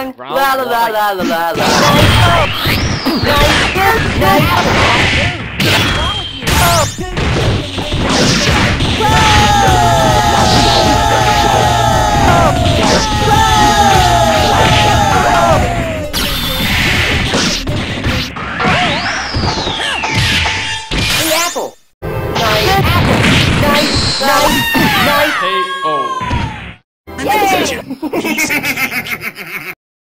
wrong. Round La la la la la la la. Nice, nice, nice. The apple. Nice apple. Nice, nice, nice. KO.